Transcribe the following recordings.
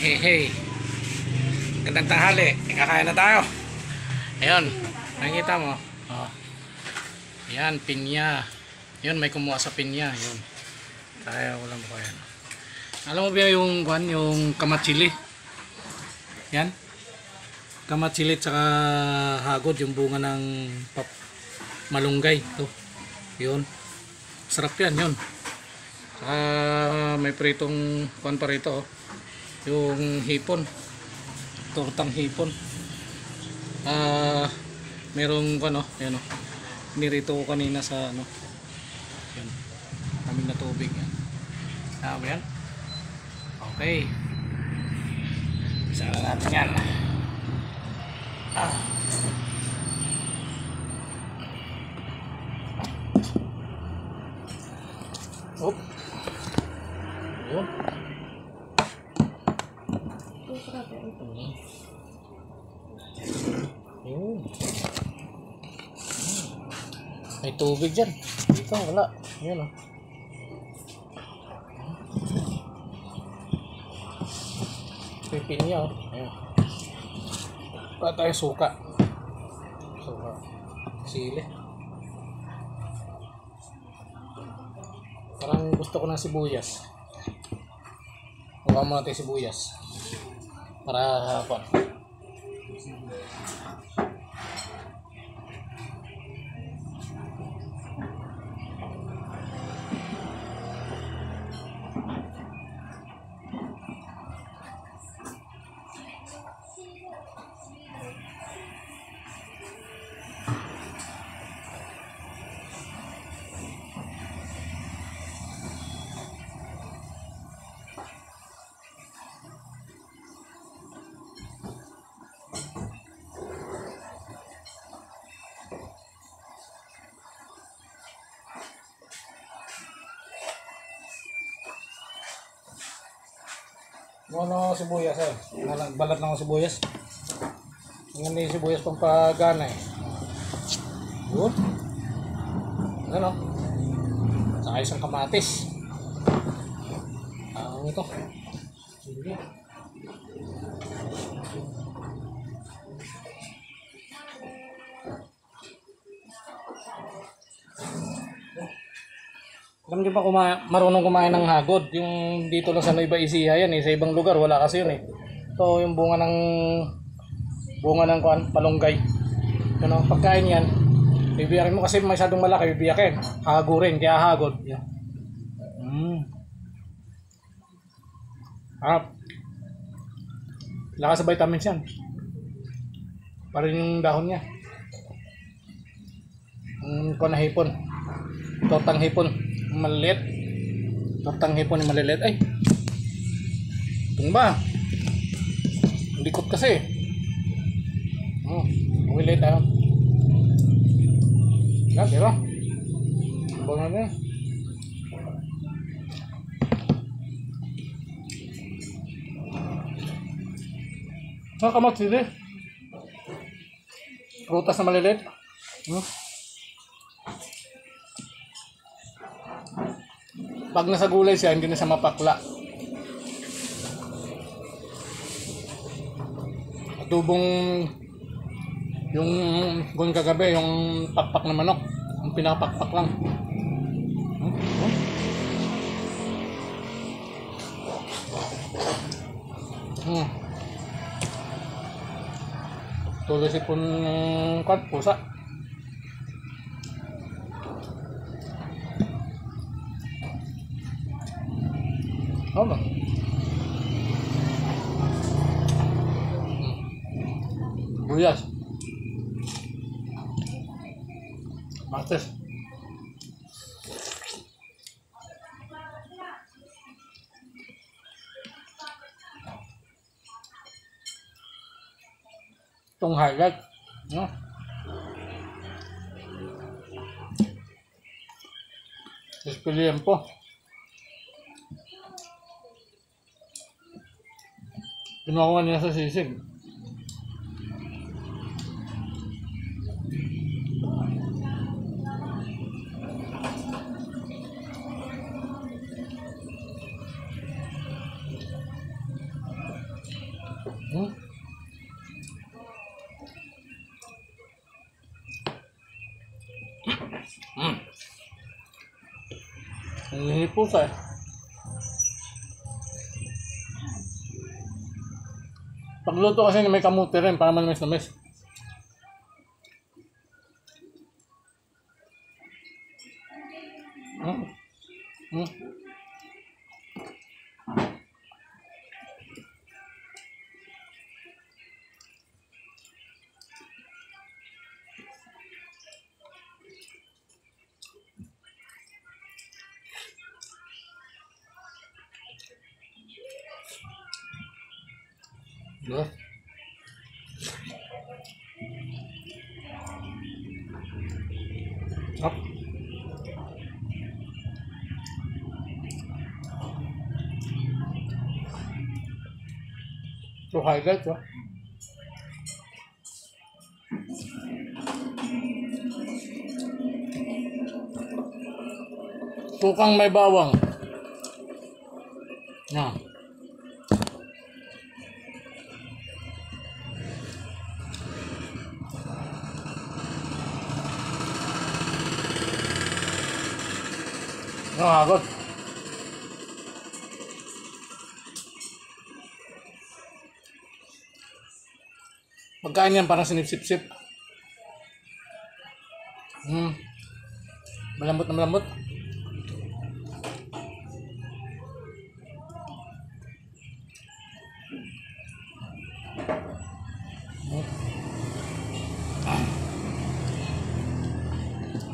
Hey, hey. Gandang tanghali. Kakain na tayo. Ayun. Nakikita mo. Oh. Yan, pinya. Yun, may kumuha sa pinya. Yun. Kaya wala mo ko yan. Alam mo ba yung, kwan, yung kamatsili? Yan. Kamatsili tsaka hagod, yung bunga ng pap malunggay. Ito. Yun. Sarap yan, yun. Saka may pritong kwan pa rito. Oh. Yung hipon. Tortang hipon. Ah, merong ano, yan oh. Nirito ko kanina sa ano. Yan. Kaming na tubig yan. Tama yan. Okay. Isa na natin yan. Ah. Oop. Tubig dyan. Dito, wala. Yan o. Pipin niya o. Ayan. Wala tayo suka. Suka. Sili. Parang gusto ko ng sibuyas. Huwag mo natin sibuyas. Para hapon. Ano sibuyas eh. Balat ng sibuyas. Ganda yung sibuyas pang pagana eh. Yun. Ano? Saka isang kamatis. Ah, ito. Sige. Alam niyo ba kuma marunong kumain ng hagod? Yung dito lang sa Nueva Ecija yan eh. Sa ibang lugar wala kasi yun eh. Ito yung bunga ng bunga ng kuan, palunggay. Ang pagkain yan. Bibiyakin mo kasi masyadong malaki, bibiyakin. Hagurin, kaya hagod. Yan. Mm. Harap. Lakas sa vitamins yan. Pa rin yung dahon niya. Ang kuan hipon. Tortang hipon. Maliliit. Tortang hipon yung maliliit. Ay! Ito ba? Likot kasi. Oh, umili tayo. Yan, pero. Abang natin. Mga kamot sili. Prutas na maliliit. Hmm? Pag nasa gulay siya, hindi na siya mapakla. Adubong yung gun kagabi, yung pakpak na manok. Yung pinapakpak lang. Hmm? Hmm? Tuloy si pun kwan, pusa. días. Martes. Con highlight, ¿no? Es tiempo. No van a. Ang pusa eh. Pagluto kasi may kamuti rin para manamis namis. Hmm. Hmm. Diba? Up. So highlight, oh. Sukang may bawang. Yan. Nakakot. Pagkain yan parang sinipsip-sip. Hmm. Malambot na malambot.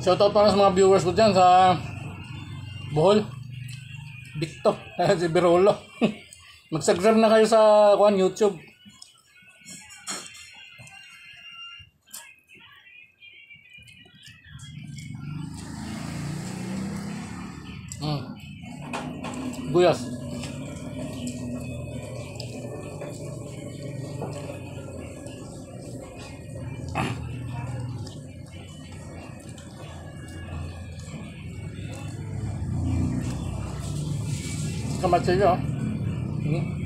Shoutout para sa mga viewers ko dyan sa Bohol. Dikto. si Birolo. Mag-subscribe na kayo sa kuan YouTube. Mm. Buyas. Kamatsilyo. Hmm.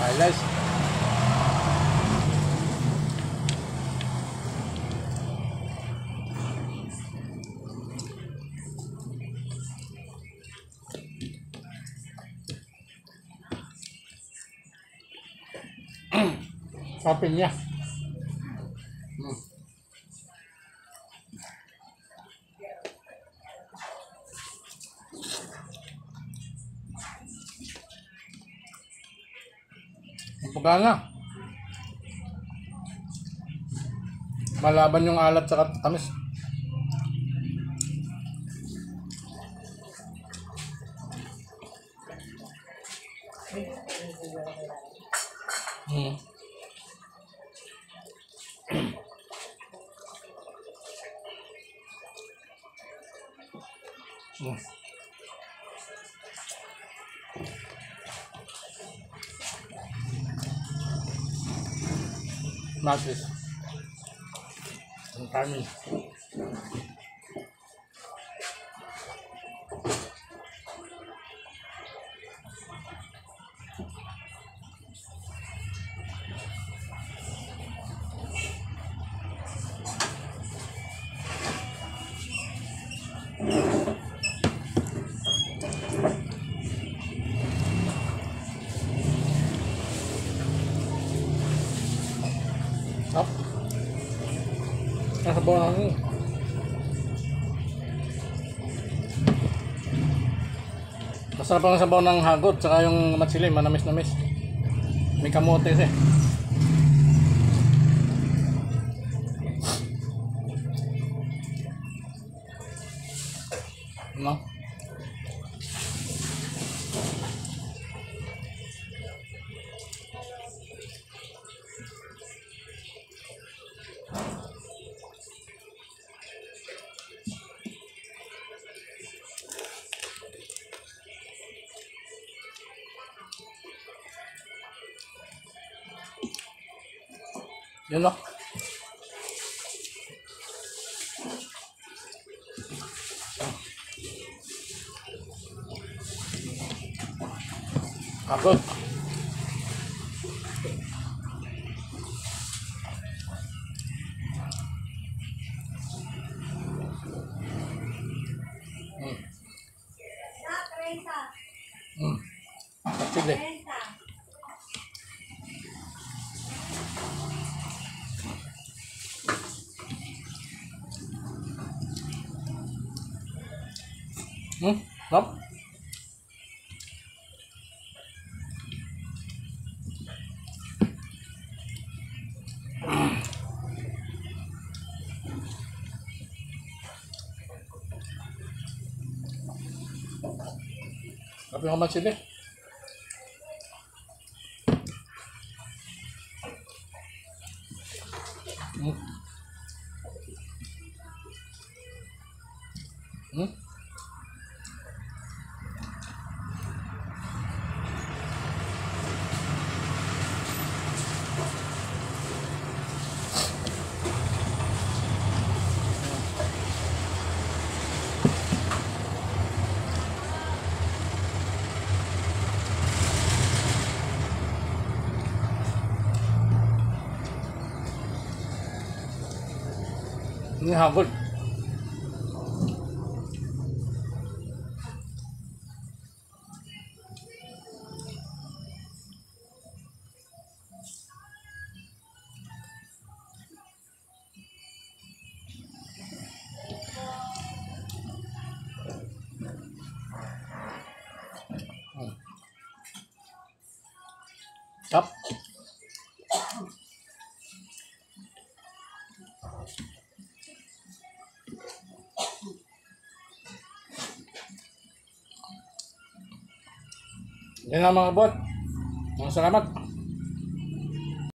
Highlights. Sapin niya. Hmm. Ang pagana. Malaban yung alat sa tamis. Hmm. Hmm. Matis. Ang kami. Up. Ano. Masarap ang sabaw ng hagot tsaka yung matsili, manamis-namis. May kamote eh. Yun o. Ah, good. Hmm. Hmm. Sige. Hmm? Nope. Tapi nga man sila. Hmm. 你好问。Cấp Yan ang mga bot. Mga salamat.